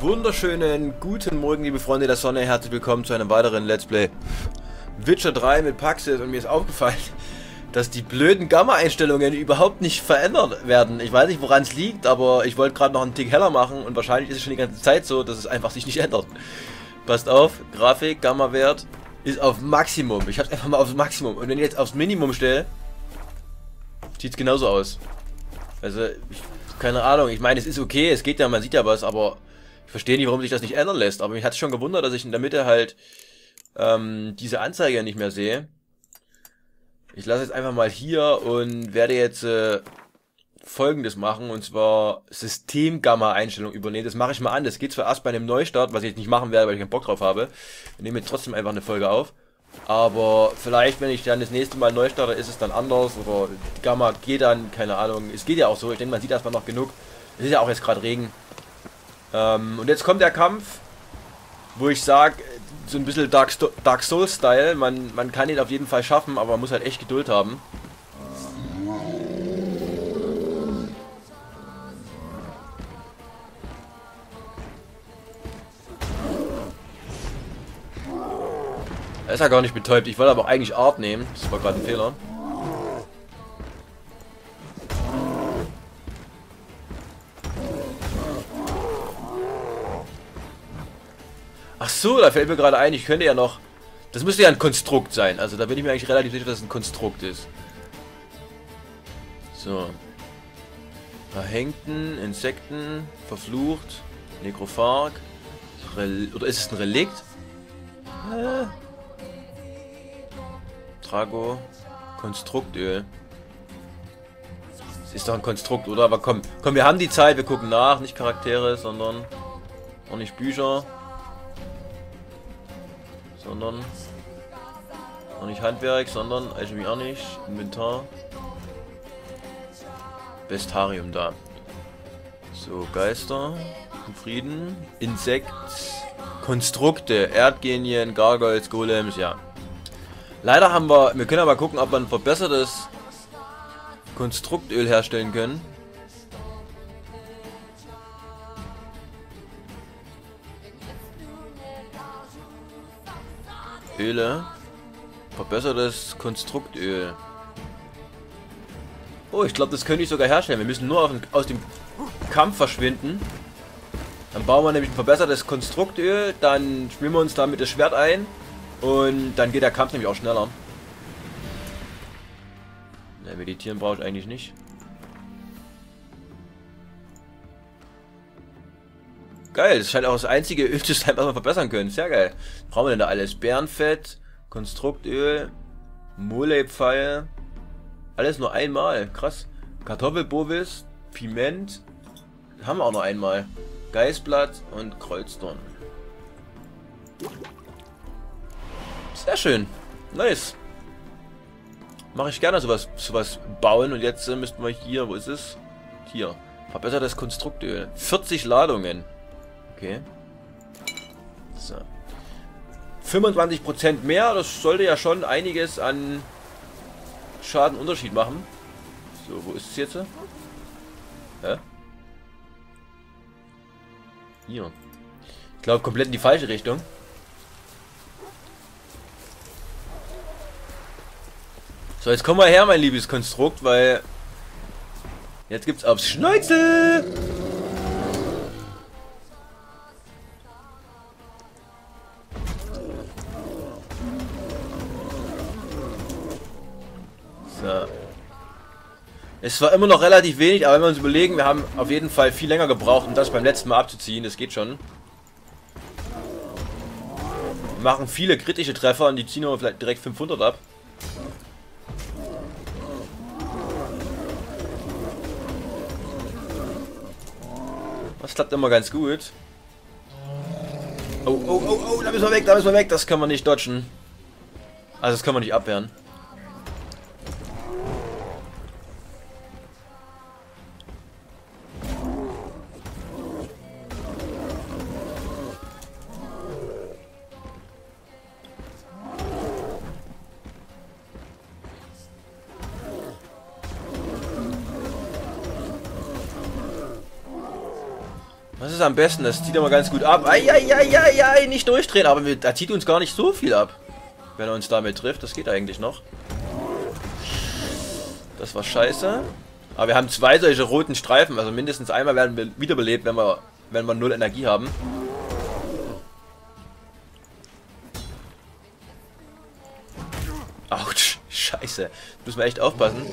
wunderschönen guten Morgen, liebe Freunde der Sonne. Herzlich willkommen zu einem weiteren Let's Play Witcher 3 mit Paxis. Und mir ist aufgefallen, dass die blöden Gamma-Einstellungen überhaupt nicht verändert werden. Ich weiß nicht, woran es liegt, aber ich wollte gerade noch einen Tick heller machen und wahrscheinlich ist es schon die ganze Zeit so, dass es einfach sich nicht ändert. Passt auf, Grafik, Gamma-Wert ist auf Maximum. Ich habe es einfach mal aufs Maximum. Und wenn ich jetzt aufs Minimum stelle, sieht es genauso aus. Also, ich, keine Ahnung. Ich meine, es ist okay, es geht ja, man sieht ja was, aber ich verstehe nicht, warum sich das nicht ändern lässt. Aber mich hat es schon gewundert, dass ich in der Mitte halt ähm, diese Anzeige nicht mehr sehe. Ich lasse jetzt einfach mal hier und werde jetzt äh, folgendes machen, und zwar System-Gamma-Einstellung übernehmen. Das mache ich mal an. Das geht zwar erst bei einem Neustart, was ich jetzt nicht machen werde, weil ich keinen Bock drauf habe. Ich nehme jetzt trotzdem einfach eine Folge auf. Aber vielleicht, wenn ich dann das nächste Mal neu starte, ist es dann anders. Oder Gamma geht dann, keine Ahnung. Es geht ja auch so. Ich denke, man sieht erstmal noch genug. Es ist ja auch jetzt gerade Regen. Ähm, und jetzt kommt der Kampf, wo ich sage, so ein bisschen Dark, Dark Souls-Style. Man, man kann ihn auf jeden Fall schaffen, aber man muss halt echt Geduld haben. Er ist ja gar nicht betäubt. Ich wollte aber eigentlich Art nehmen. Das war gerade ein Fehler. Ach so, da fällt mir gerade ein, ich könnte ja noch... Das müsste ja ein Konstrukt sein. Also da bin ich mir eigentlich relativ sicher, dass es ein Konstrukt ist. So. Verhängten, Insekten, verflucht, Nekrophag. Oder ist es ein Relikt? Äh. Trago. Konstruktöl. Ist doch ein Konstrukt, oder? Aber komm, komm, wir haben die Zeit, wir gucken nach. Nicht Charaktere, sondern auch nicht Bücher. Sondern auch nicht Handwerk, sondern Alchemie auch nicht. Inventar. Bestarium da. So, Geister. Frieden. Insekt. Konstrukte. Erdgenien, Gargoyles, Golems, ja. Leider haben wir, wir können aber gucken, ob wir ein verbessertes Konstruktöl herstellen können. Öle. Verbessertes Konstruktöl. Oh, ich glaube, das könnte ich sogar herstellen. Wir müssen nur den, aus dem Kampf verschwinden. Dann bauen wir nämlich ein verbessertes Konstruktöl. Dann spielen wir uns damit das Schwert ein. Und dann geht der Kampf nämlich auch schneller. Ja, meditieren brauche ich eigentlich nicht. Geil, das scheint auch das einzige Öl zu sein, was wir verbessern können. Sehr geil. Brauchen wir denn da alles? Bärenfett, Konstruktöl, Mole-Pfeil. Alles nur einmal. Krass. Kartoffelbovis, Piment. Haben wir auch noch einmal. Geißblatt und Kreuzdorn. Sehr schön. Nice. Mache ich gerne sowas, sowas bauen. Und jetzt äh, müssten wir hier, wo ist es? Hier. Verbessertes Konstruktöl. 40 Ladungen. Okay. So. 25% mehr, das sollte ja schon einiges an Schadenunterschied machen. So, wo ist es jetzt? Hä? Hier. Ich glaube komplett in die falsche Richtung. So, jetzt komm mal her, mein liebes Konstrukt, weil jetzt gibt's aufs Schnäuzel. Es war immer noch relativ wenig, aber wenn wir uns überlegen, wir haben auf jeden Fall viel länger gebraucht, um das beim letzten Mal abzuziehen. Das geht schon. Wir machen viele kritische Treffer und die ziehen wir vielleicht direkt 500 ab. Das klappt immer ganz gut. Oh, oh, oh, oh, da müssen wir weg, da müssen wir weg. Das können wir nicht dodgen. Also das können wir nicht abwehren. Was ist am besten? Das zieht immer ganz gut ab. Eieieiei, nicht durchdrehen. Aber wir, da zieht uns gar nicht so viel ab. Wenn er uns damit trifft. Das geht eigentlich noch. Das war scheiße. Aber wir haben zwei solche roten Streifen. Also mindestens einmal werden wir wiederbelebt, wenn wir, wenn wir null Energie haben. Autsch, scheiße. Müssen wir echt aufpassen.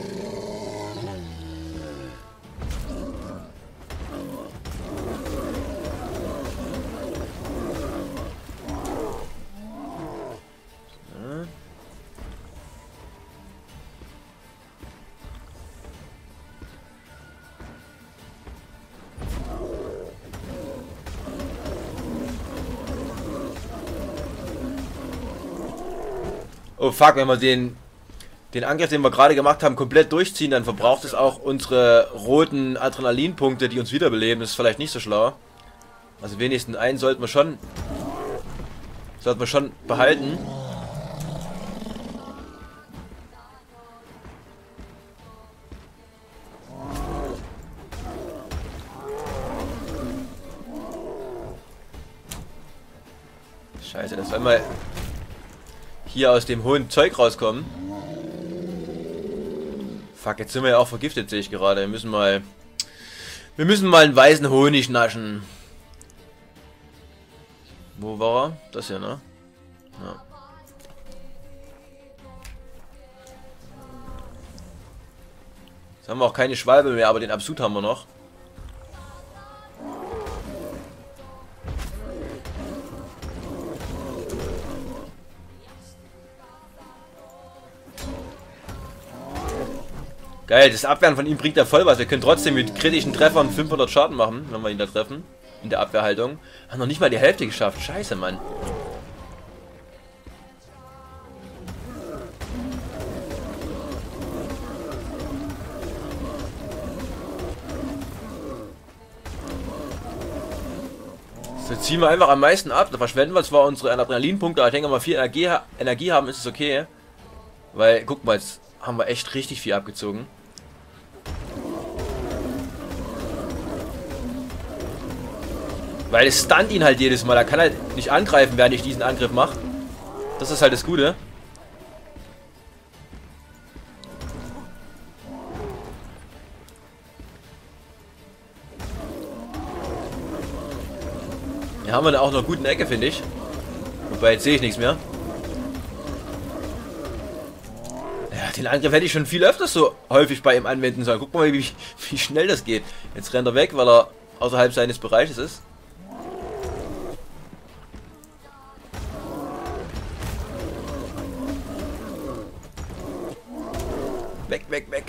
Oh fuck, wenn wir den, den Angriff, den wir gerade gemacht haben, komplett durchziehen, dann verbraucht es auch unsere roten Adrenalinpunkte, die uns wiederbeleben. Das ist vielleicht nicht so schlau. Also wenigstens einen sollten wir schon, sollten wir schon behalten. Hier aus dem hohen Zeug rauskommen. Fuck, jetzt sind wir ja auch vergiftet, sehe ich gerade. Wir müssen mal... Wir müssen mal einen weißen Honig naschen. Wo war er? Das hier, ne? Ja. Jetzt haben wir auch keine Schwalbe mehr, aber den Absud haben wir noch. Geil, das Abwehren von ihm bringt ja voll was. Wir können trotzdem mit kritischen Treffern 500 Schaden machen, wenn wir ihn da treffen. In der Abwehrhaltung. Haben noch nicht mal die Hälfte geschafft. Scheiße, Mann. So ziehen wir einfach am meisten ab. Da verschwenden wir zwar unsere Adrenalinpunkte, aber ich denke mal, viel Energie, Energie haben ist es okay. Weil, guck mal, jetzt haben wir echt richtig viel abgezogen. Weil es stunt ihn halt jedes Mal. Er kann halt nicht angreifen, während ich diesen Angriff mache. Das ist halt das Gute. Hier haben wir auch noch guten Ecke, finde ich. Wobei, jetzt sehe ich nichts mehr. Ja, den Angriff hätte ich schon viel öfters so häufig bei ihm anwenden sollen. Guck mal, wie, wie schnell das geht. Jetzt rennt er weg, weil er außerhalb seines Bereiches ist. Weg, weg, weg.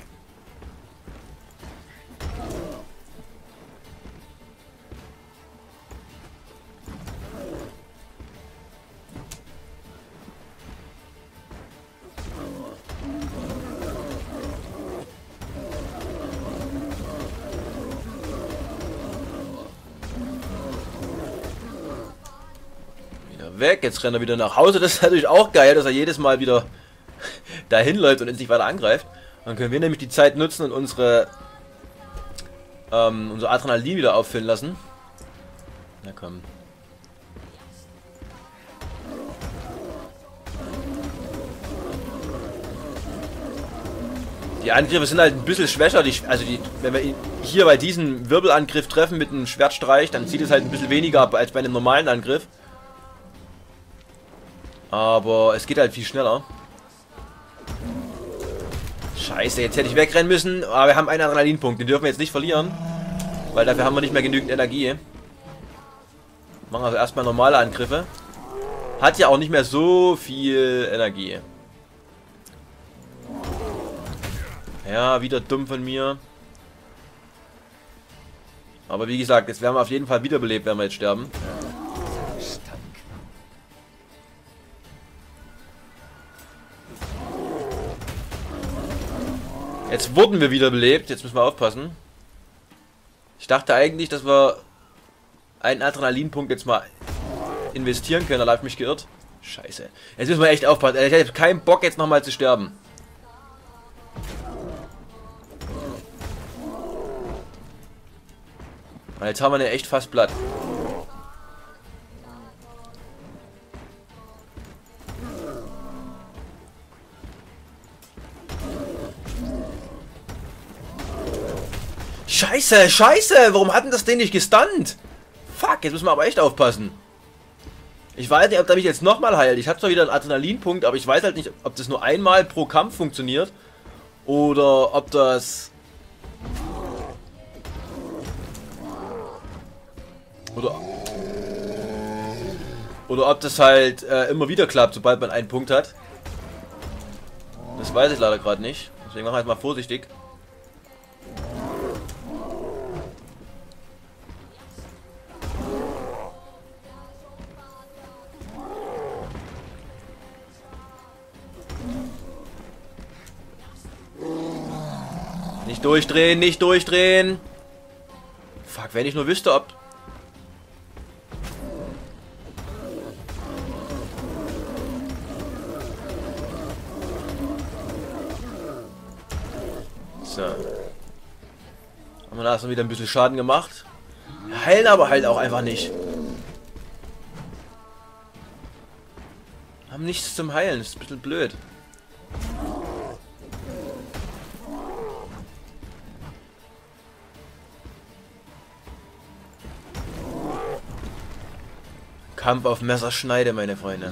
Wieder weg, jetzt rennt er wieder nach Hause. Das ist natürlich auch geil, dass er jedes Mal wieder dahin läuft und uns nicht weiter angreift. Dann können wir nämlich die Zeit nutzen und unsere ähm, unser Adrenalin wieder auffüllen lassen. Na komm. Die Angriffe sind halt ein bisschen schwächer. Die, also die, wenn wir hier bei diesem Wirbelangriff treffen mit einem Schwertstreich, dann zieht es halt ein bisschen weniger ab als bei einem normalen Angriff. Aber es geht halt viel schneller. Scheiße, jetzt hätte ich wegrennen müssen. Aber wir haben einen Adrenalinpunkt. Den dürfen wir jetzt nicht verlieren. Weil dafür haben wir nicht mehr genügend Energie. Machen also erstmal normale Angriffe. Hat ja auch nicht mehr so viel Energie. Ja, wieder dumm von mir. Aber wie gesagt, jetzt werden wir auf jeden Fall wiederbelebt, wenn wir jetzt sterben. Jetzt wurden wir wiederbelebt. Jetzt müssen wir aufpassen. Ich dachte eigentlich, dass wir einen Adrenalinpunkt jetzt mal investieren können. Da habe ich mich geirrt. Scheiße. Jetzt müssen wir echt aufpassen. Ich hätte keinen Bock, jetzt nochmal zu sterben. Jetzt haben wir eine echt fast platt. Scheiße, scheiße, warum hatten das den nicht gestunt? Fuck, jetzt müssen wir aber echt aufpassen. Ich weiß nicht, ob der mich jetzt nochmal heilt. Ich habe zwar wieder einen Adrenalinpunkt, aber ich weiß halt nicht, ob das nur einmal pro Kampf funktioniert. Oder ob das... Oder... Oder ob das halt äh, immer wieder klappt, sobald man einen Punkt hat. Das weiß ich leider gerade nicht. Deswegen machen wir jetzt mal vorsichtig. Nicht durchdrehen, nicht durchdrehen. Fuck, wenn ich nur wüsste, ob... So. Haben wir da erstmal wieder ein bisschen Schaden gemacht. Heilen aber halt auch einfach nicht. Haben nichts zum Heilen, ist ein bisschen blöd. Kampf auf Messerschneide, meine Freunde.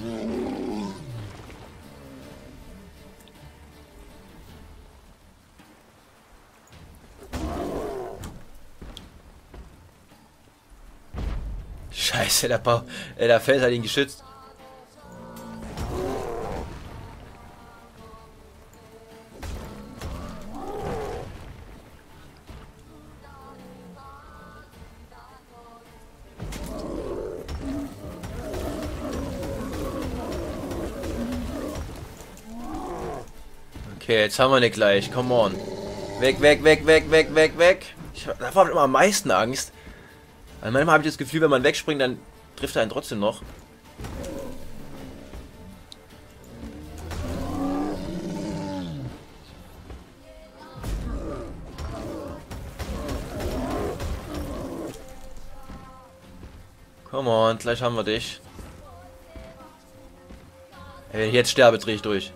Scheiße, der, Bau, äh, der Fels hat ihn geschützt. Okay, jetzt haben wir nicht gleich. Come on. Weg, weg, weg, weg, weg, weg, weg. Ich, davor habe ich immer am meisten Angst. Weil manchmal habe ich das Gefühl, wenn man wegspringt, dann trifft er einen trotzdem noch. Come on, gleich haben wir dich. Wenn ich jetzt sterbe, drehe ich durch.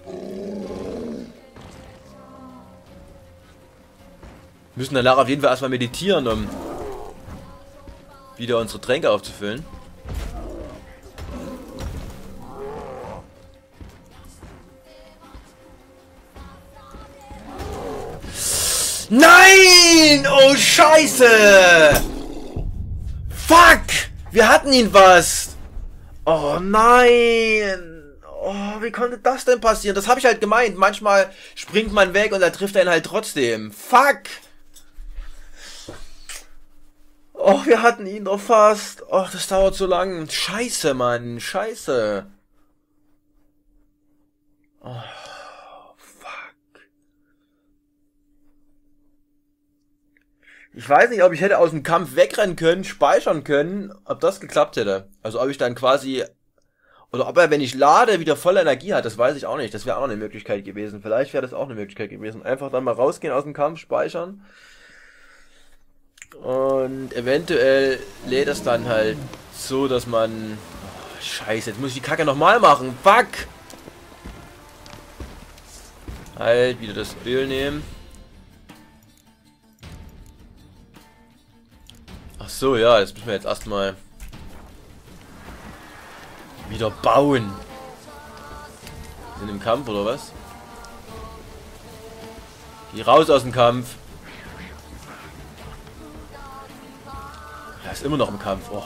Müssen danach auf jeden Fall erstmal meditieren, um wieder unsere Tränke aufzufüllen. Nein! Oh Scheiße! Fuck! Wir hatten ihn was! Oh nein! Oh, wie konnte das denn passieren? Das habe ich halt gemeint. Manchmal springt man weg und dann trifft er ihn halt trotzdem. Fuck! Oh, wir hatten ihn doch fast. Oh, das dauert so lang. Scheiße, Mann. Scheiße. Oh, fuck. Ich weiß nicht, ob ich hätte aus dem Kampf wegrennen können, speichern können, ob das geklappt hätte. Also ob ich dann quasi... Oder ob er, wenn ich lade, wieder volle Energie hat, das weiß ich auch nicht. Das wäre auch eine Möglichkeit gewesen. Vielleicht wäre das auch eine Möglichkeit gewesen. Einfach dann mal rausgehen aus dem Kampf, speichern. Und eventuell lädt es dann halt so, dass man... Oh, scheiße, jetzt muss ich die Kacke nochmal machen. Fuck! Halt, wieder das Öl nehmen. Ach so, ja, das müssen wir jetzt erstmal wieder bauen. Sind im Kampf, oder was? Geh raus aus dem Kampf. Er ist immer noch im Kampf. Oh.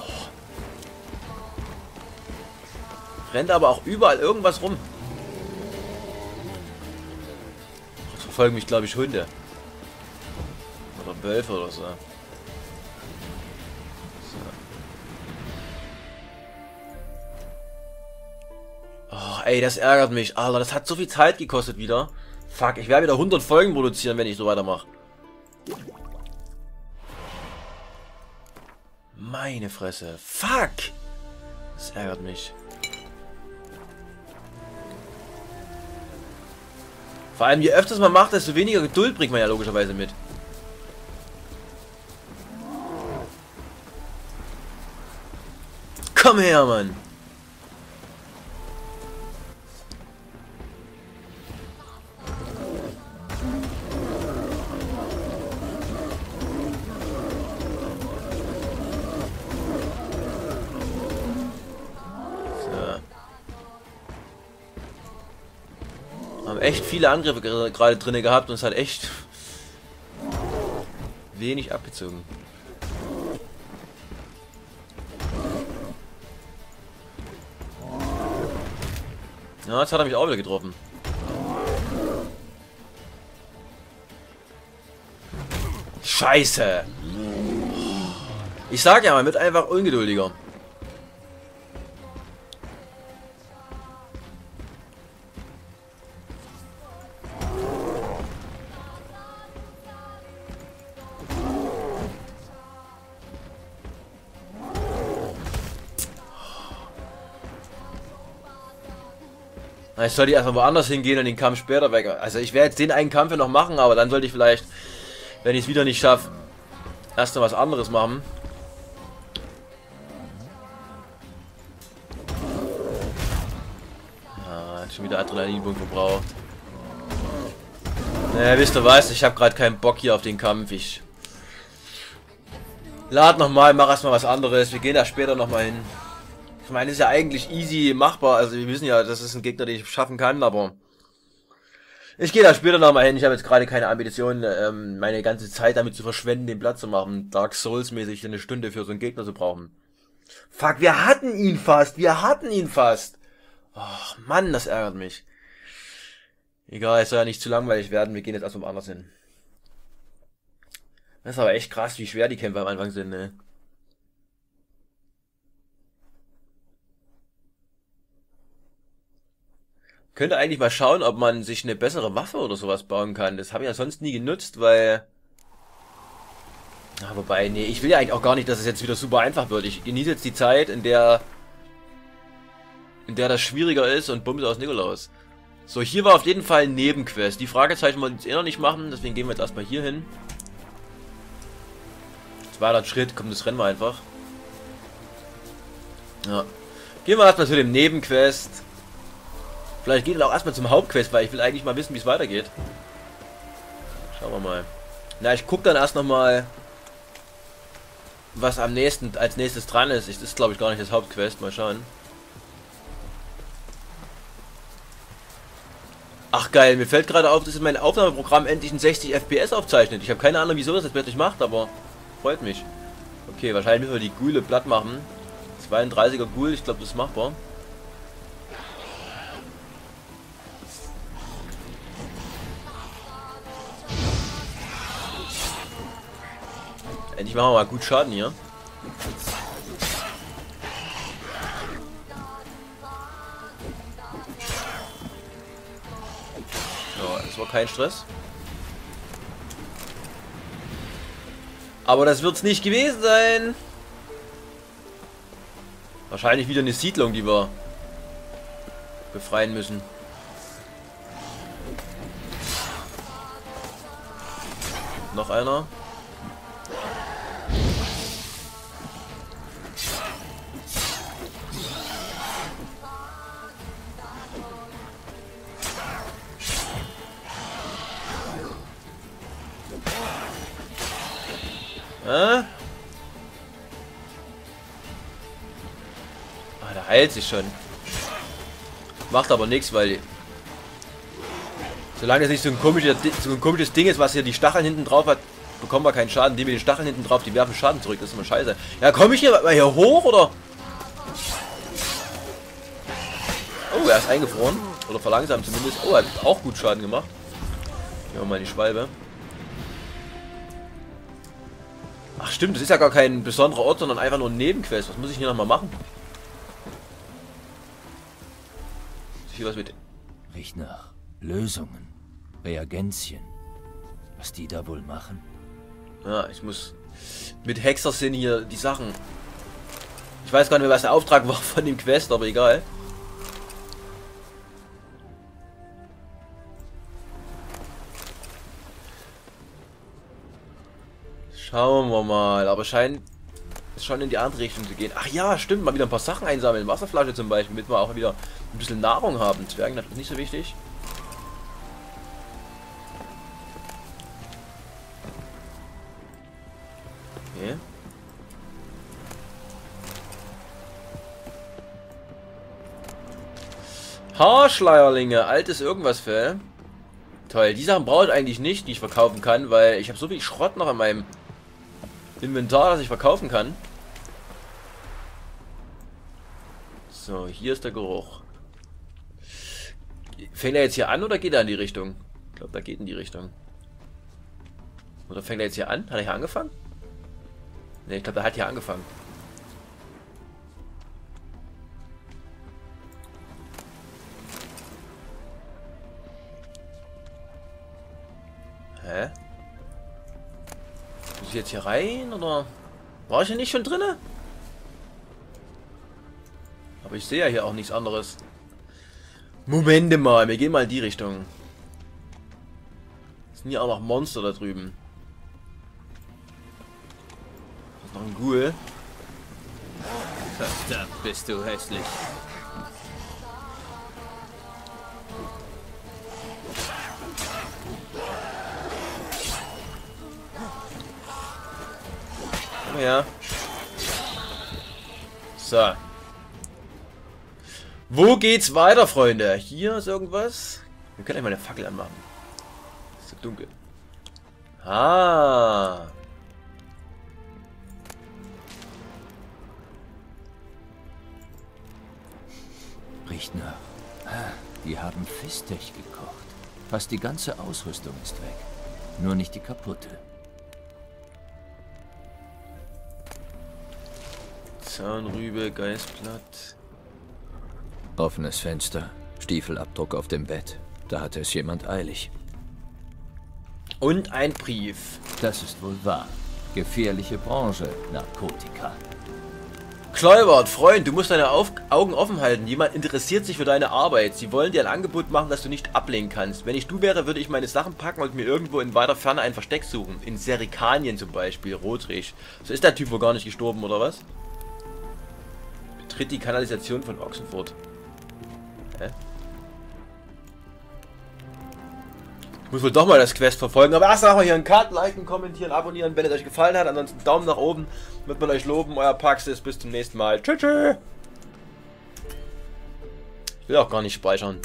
Rennt aber auch überall irgendwas rum. Jetzt verfolgen mich, glaube ich, Hunde. Oder Wölfe oder so. so. Oh, ey, das ärgert mich. Alter, das hat so viel Zeit gekostet wieder. Fuck, ich werde wieder 100 Folgen produzieren, wenn ich so weitermache. Meine Fresse. Fuck! Das ärgert mich. Vor allem, je öfters man macht, desto weniger Geduld bringt man ja logischerweise mit. Komm her, Mann. Viele Angriffe gerade drin gehabt und es hat echt wenig abgezogen. Ja, jetzt hat er mich auch wieder getroffen. Scheiße! Ich sag ja, man wird einfach ungeduldiger. Ich sollte erstmal woanders hingehen und den Kampf später weg. Also ich werde jetzt den einen Kampf noch machen, aber dann sollte ich vielleicht, wenn ich es wieder nicht schaffe, erst noch was anderes machen. Ja, schon wieder Adrenalinpunkt verbraucht. Naja, wisst ihr was, ich habe gerade keinen Bock hier auf den Kampf. Ich lad nochmal, mach erstmal was anderes. Wir gehen da später nochmal hin. Ich meine, ist ja eigentlich easy machbar. Also wir wissen ja, das ist ein Gegner, den ich schaffen kann, aber ich gehe da später nochmal hin. Ich habe jetzt gerade keine Ambition, ähm, meine ganze Zeit damit zu verschwenden, den Platz zu machen. Dark Souls mäßig eine Stunde für so einen Gegner zu brauchen. Fuck, wir hatten ihn fast. Wir hatten ihn fast. Ach, Mann, das ärgert mich. Egal, es soll ja nicht zu langweilig werden. Wir gehen jetzt erstmal anders hin. Das ist aber echt krass, wie schwer die Kämpfe am Anfang sind, ne? Könnte eigentlich mal schauen, ob man sich eine bessere Waffe oder sowas bauen kann. Das habe ich ja sonst nie genutzt, weil... Ja, wobei, nee, ich will ja eigentlich auch gar nicht, dass es jetzt wieder super einfach wird. Ich genieße jetzt die Zeit, in der... In der das schwieriger ist und bums aus Nikolaus. So, hier war auf jeden Fall ein Nebenquest. Die Fragezeichen wollen wir jetzt eh noch nicht machen, deswegen gehen wir jetzt erstmal hier hin. Zweiter Schritt, kommt das rennen wir einfach. Ja. Gehen wir erstmal zu dem Nebenquest. Vielleicht geht er auch erstmal zum Hauptquest, weil ich will eigentlich mal wissen, wie es weitergeht. Schauen wir mal. Na, ich guck dann erst nochmal, was am nächsten als nächstes dran ist. Das ist, glaube ich, gar nicht das Hauptquest. Mal schauen. Ach geil, mir fällt gerade auf, dass mein Aufnahmeprogramm endlich ein 60 FPS aufzeichnet. Ich habe keine Ahnung, wieso das jetzt plötzlich macht, aber freut mich. Okay, wahrscheinlich müssen wir die Gule platt machen. 32er Ghoul, ich glaube, das ist machbar. Endlich machen wir mal gut Schaden hier. Ja, das war kein Stress. Aber das wird es nicht gewesen sein. Wahrscheinlich wieder eine Siedlung, die wir befreien müssen. Noch einer. Äh? Ah, der heilt sich schon. Macht aber nichts, weil... Solange es nicht so ein, komisches, so ein komisches Ding ist, was hier die Stacheln hinten drauf hat, bekommen wir keinen Schaden. Die mit den Stacheln hinten drauf, die werfen Schaden zurück. Das ist immer scheiße. Ja, komme ich hier hier hoch, oder? Oh, er ist eingefroren. Oder verlangsamt zumindest. Oh, er hat auch gut Schaden gemacht. Hier haben wir mal die Schwalbe. Ach stimmt, das ist ja gar kein besonderer Ort, sondern einfach nur ein Nebenquest. Was muss ich hier nochmal machen? Hier was mit... Riecht nach Lösungen, Reagenzien. Was die da wohl machen? Ja, ich muss mit Hexersinn hier die Sachen... Ich weiß gar nicht mehr, was der Auftrag war von dem Quest, aber egal. Schauen wir mal. Aber scheint schon in die andere Richtung zu gehen. Ach ja, stimmt, mal wieder ein paar Sachen einsammeln. Wasserflasche zum Beispiel, damit wir auch wieder ein bisschen Nahrung haben. Zwergen, das ist nicht so wichtig. Haarschleierlinge, altes irgendwas für. Toll, die Sachen brauche ich eigentlich nicht, die ich verkaufen kann, weil ich habe so viel Schrott noch in meinem Inventar, das ich verkaufen kann. So, hier ist der Geruch. Fängt er jetzt hier an oder geht er in die Richtung? Ich glaube, da geht in die Richtung. Oder fängt er jetzt hier an? Hat er hier angefangen? Ne, ich glaube, er hat hier angefangen. Hä? Ich jetzt hier rein oder war ich hier nicht schon drinne? Aber ich sehe ja hier auch nichts anderes. Momente mal, wir gehen mal in die Richtung. Sind hier auch noch Monster da drüben. Das ist noch ein Ghoul. Verdammt, bist du hässlich. Ja. So. Wo geht's weiter, Freunde? Hier ist irgendwas. Wir können einmal eine Fackel anmachen. Ist so dunkel. Ah. Riecht nach. Die haben Fistech gekocht. Fast die ganze Ausrüstung ist weg. Nur nicht die kaputte. Zahnrübe, Geißblatt. Offenes Fenster, Stiefelabdruck auf dem Bett. Da hatte es jemand eilig. Und ein Brief. Das ist wohl wahr. Gefährliche Branche, Narkotika. Kleubert, Freund, du musst deine Auf Augen offen halten. Jemand interessiert sich für deine Arbeit. Sie wollen dir ein Angebot machen, das du nicht ablehnen kannst. Wenn ich du wäre, würde ich meine Sachen packen und mir irgendwo in weiter Ferne ein Versteck suchen. In Serikanien zum Beispiel, Rotrich. So ist der Typ wohl gar nicht gestorben, oder was? Betritt die Kanalisation von Ochsenfurt. Hä? Ich muss wohl doch mal das Quest verfolgen. Aber erst mal hier einen Cut, liken, kommentieren, abonnieren, wenn es euch gefallen hat. Ansonsten Daumen nach oben. Wird man euch loben. Euer Paxis. Bis zum nächsten Mal. Tschüss. Ich will auch gar nicht speichern.